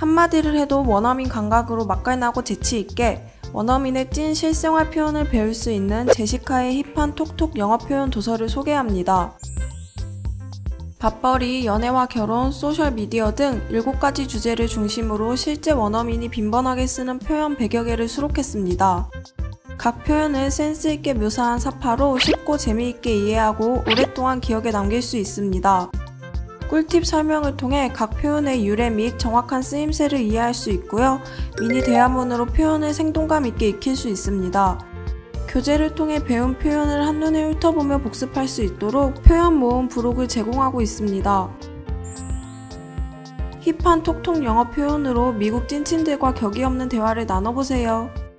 한마디를 해도 원어민 감각으로 맛깔나고 재치있게 원어민의 찐 실생활 표현을 배울 수 있는 제시카의 힙한 톡톡 영어 표현 도서를 소개합니다. 밥벌이, 연애와 결혼, 소셜미디어 등 7가지 주제를 중심으로 실제 원어민이 빈번하게 쓰는 표현 100여 개를 수록했습니다. 각 표현을 센스있게 묘사한 사파로 쉽고 재미있게 이해하고 오랫동안 기억에 남길 수 있습니다. 꿀팁 설명을 통해 각 표현의 유래 및 정확한 쓰임새를 이해할 수 있고요. 미니 대화문으로 표현을 생동감 있게 익힐 수 있습니다. 교재를 통해 배운 표현을 한눈에 훑어보며 복습할 수 있도록 표현 모음 부록을 제공하고 있습니다. 힙한 톡톡 영어 표현으로 미국 찐친들과 격이 없는 대화를 나눠보세요.